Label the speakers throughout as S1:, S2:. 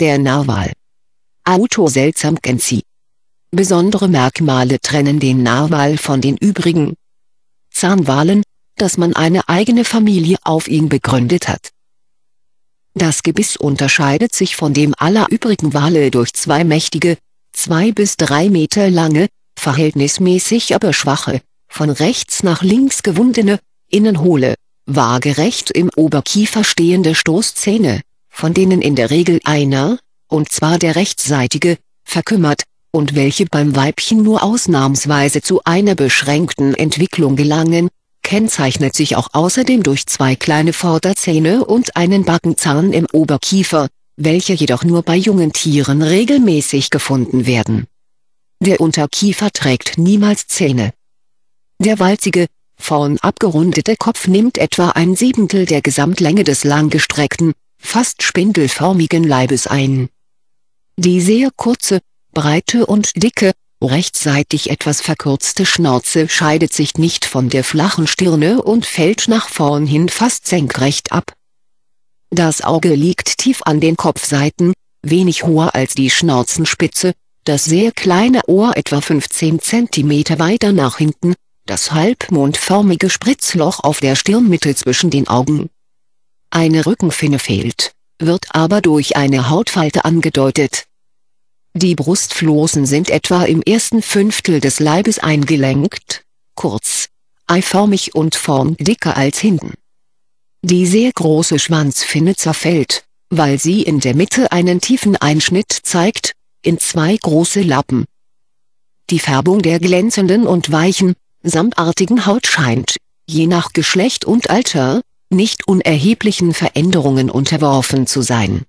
S1: der Narwal. Autor seltsam Gensi. Besondere Merkmale trennen den Narwal von den übrigen Zahnwalen, dass man eine eigene Familie auf ihn begründet hat. Das Gebiss unterscheidet sich von dem aller übrigen Wale durch zwei mächtige, zwei bis drei Meter lange, verhältnismäßig aber schwache, von rechts nach links gewundene, innenhohle, waagerecht im Oberkiefer stehende Stoßzähne, von denen in der Regel einer, und zwar der rechtsseitige, verkümmert, und welche beim Weibchen nur ausnahmsweise zu einer beschränkten Entwicklung gelangen, kennzeichnet sich auch außerdem durch zwei kleine Vorderzähne und einen Backenzahn im Oberkiefer, welche jedoch nur bei jungen Tieren regelmäßig gefunden werden. Der Unterkiefer trägt niemals Zähne. Der walzige, vorn abgerundete Kopf nimmt etwa ein Siebtel der Gesamtlänge des langgestreckten, fast spindelförmigen Leibes ein. Die sehr kurze, breite und dicke, rechtsseitig etwas verkürzte Schnauze scheidet sich nicht von der flachen Stirne und fällt nach vorn hin fast senkrecht ab. Das Auge liegt tief an den Kopfseiten, wenig hoher als die Schnauzenspitze, das sehr kleine Ohr etwa 15 cm weiter nach hinten, das halbmondförmige Spritzloch auf der Stirnmitte zwischen den Augen. Eine Rückenfinne fehlt, wird aber durch eine Hautfalte angedeutet. Die Brustflossen sind etwa im ersten Fünftel des Leibes eingelenkt, kurz, eiförmig und vorn dicker als hinten. Die sehr große Schwanzfinne zerfällt, weil sie in der Mitte einen tiefen Einschnitt zeigt, in zwei große Lappen. Die Färbung der glänzenden und weichen, samtartigen Haut scheint, je nach Geschlecht und Alter, nicht unerheblichen Veränderungen unterworfen zu sein.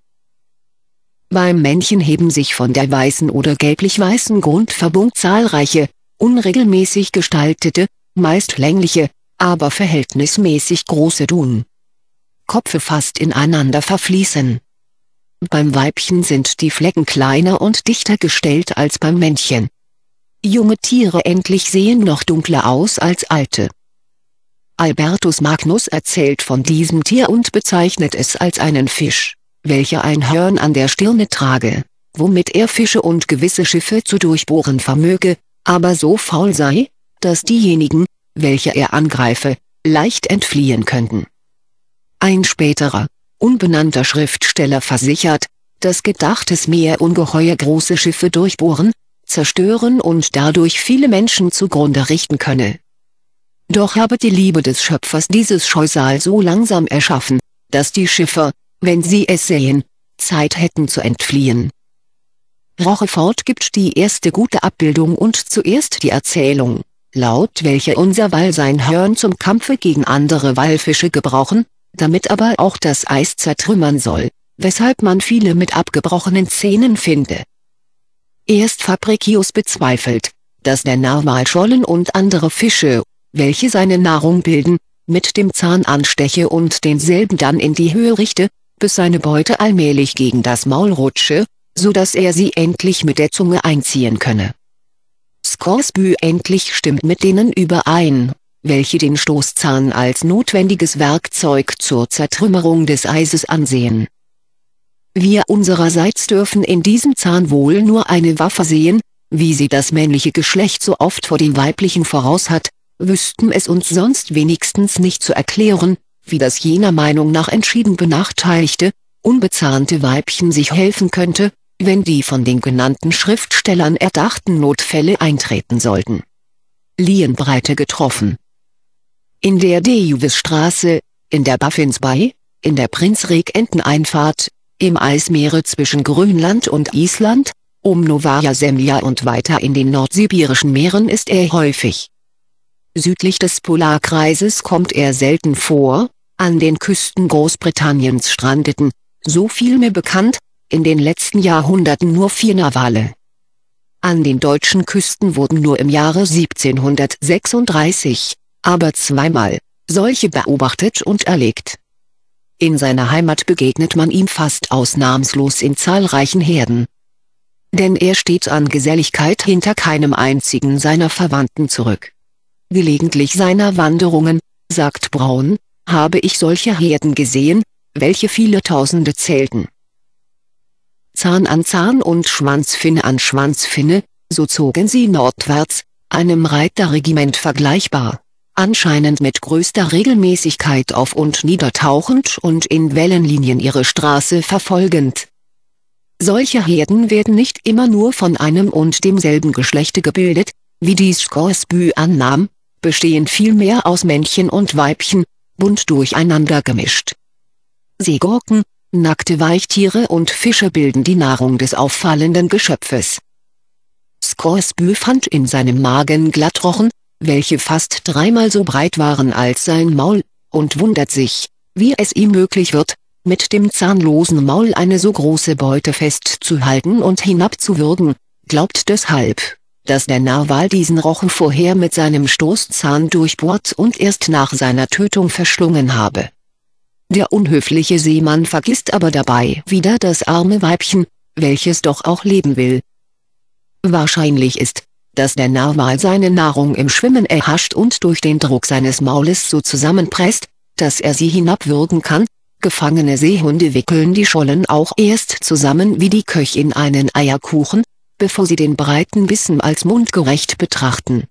S1: Beim Männchen heben sich von der weißen oder gelblich-weißen Grundfärbung zahlreiche, unregelmäßig gestaltete, meist längliche, aber verhältnismäßig große Dun. Kopfe fast ineinander verfließen. Beim Weibchen sind die Flecken kleiner und dichter gestellt als beim Männchen. Junge Tiere endlich sehen noch dunkler aus als alte. Albertus Magnus erzählt von diesem Tier und bezeichnet es als einen Fisch, welcher ein Hörn an der Stirne trage, womit er Fische und gewisse Schiffe zu durchbohren vermöge, aber so faul sei, dass diejenigen, welche er angreife, leicht entfliehen könnten. Ein späterer, unbenannter Schriftsteller versichert, dass gedachtes Meerungeheuer große Schiffe durchbohren, zerstören und dadurch viele Menschen zugrunde richten könne. Doch habe die Liebe des Schöpfers dieses Scheusal so langsam erschaffen, dass die Schiffer, wenn sie es sehen, Zeit hätten zu entfliehen. Rochefort gibt die erste gute Abbildung und zuerst die Erzählung, laut welcher unser Wal sein Hörn zum Kampfe gegen andere Walfische gebrauchen, damit aber auch das Eis zertrümmern soll, weshalb man viele mit abgebrochenen Zähnen finde. Erst Fabricius bezweifelt, dass der Narwal Schollen und andere Fische, welche seine Nahrung bilden, mit dem Zahn ansteche und denselben dann in die Höhe richte, bis seine Beute allmählich gegen das Maul rutsche, so dass er sie endlich mit der Zunge einziehen könne. Scoresby endlich stimmt mit denen überein, welche den Stoßzahn als notwendiges Werkzeug zur Zertrümmerung des Eises ansehen wir unsererseits dürfen in diesem Zahn wohl nur eine Waffe sehen, wie sie das männliche Geschlecht so oft vor dem weiblichen voraus hat, wüssten es uns sonst wenigstens nicht zu erklären, wie das jener Meinung nach entschieden benachteiligte, unbezahnte Weibchen sich helfen könnte, wenn die von den genannten Schriftstellern erdachten Notfälle eintreten sollten. Lienbreite getroffen. In der Dejuvesstraße, in der Baffins Bay, in der Prinzregenten-Einfahrt, im Eismeere zwischen Grönland und Island, um Novaya Zemlja und weiter in den nordsibirischen Meeren ist er häufig. Südlich des Polarkreises kommt er selten vor, an den Küsten Großbritanniens strandeten, so viel mir bekannt, in den letzten Jahrhunderten nur vier Narwale. An den deutschen Küsten wurden nur im Jahre 1736, aber zweimal, solche beobachtet und erlegt. In seiner Heimat begegnet man ihm fast ausnahmslos in zahlreichen Herden. Denn er steht an Geselligkeit hinter keinem einzigen seiner Verwandten zurück. Gelegentlich seiner Wanderungen, sagt Braun, habe ich solche Herden gesehen, welche viele Tausende zählten. Zahn an Zahn und Schwanzfinne an Schwanzfinne, so zogen sie nordwärts, einem Reiterregiment vergleichbar, anscheinend mit größter Regelmäßigkeit auf und niedertauchend und in Wellenlinien ihre Straße verfolgend. Solche Herden werden nicht immer nur von einem und demselben Geschlechte gebildet, wie dies Scoresby annahm, bestehen vielmehr aus Männchen und Weibchen, bunt durcheinander gemischt. Seegurken, nackte Weichtiere und Fische bilden die Nahrung des auffallenden Geschöpfes. Scoresby fand in seinem Magen Glattrochen, welche fast dreimal so breit waren als sein Maul, und wundert sich, wie es ihm möglich wird, mit dem zahnlosen Maul eine so große Beute festzuhalten und hinabzuwürgen, glaubt deshalb, dass der Narwal diesen Rochen vorher mit seinem Stoßzahn durchbohrt und erst nach seiner Tötung verschlungen habe. Der unhöfliche Seemann vergisst aber dabei wieder das arme Weibchen, welches doch auch leben will. Wahrscheinlich ist, dass der Narwal seine Nahrung im Schwimmen erhascht und durch den Druck seines Maules so zusammenpresst, dass er sie hinabwürgen kann, gefangene Seehunde wickeln die Schollen auch erst zusammen wie die Köchin einen Eierkuchen, bevor sie den breiten Bissen als mundgerecht betrachten.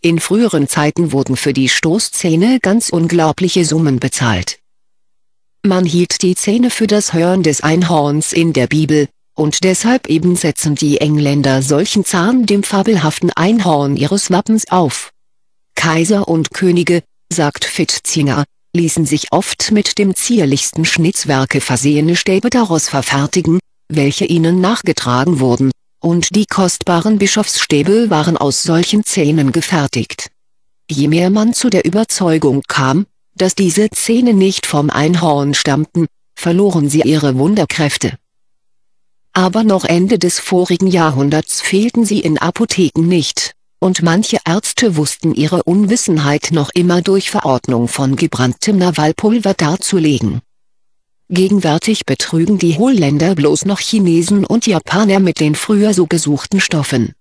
S1: In früheren Zeiten wurden für die Stoßzähne ganz unglaubliche Summen bezahlt. Man hielt die Zähne für das Hören des Einhorns in der Bibel, und deshalb eben setzen die Engländer solchen Zahn dem fabelhaften Einhorn ihres Wappens auf. Kaiser und Könige, sagt Fitzinger, ließen sich oft mit dem zierlichsten Schnitzwerke versehene Stäbe daraus verfertigen, welche ihnen nachgetragen wurden, und die kostbaren Bischofsstäbe waren aus solchen Zähnen gefertigt. Je mehr man zu der Überzeugung kam, dass diese Zähne nicht vom Einhorn stammten, verloren sie ihre Wunderkräfte. Aber noch Ende des vorigen Jahrhunderts fehlten sie in Apotheken nicht, und manche Ärzte wussten ihre Unwissenheit noch immer durch Verordnung von gebranntem Navalpulver darzulegen. Gegenwärtig betrügen die Holländer bloß noch Chinesen und Japaner mit den früher so gesuchten Stoffen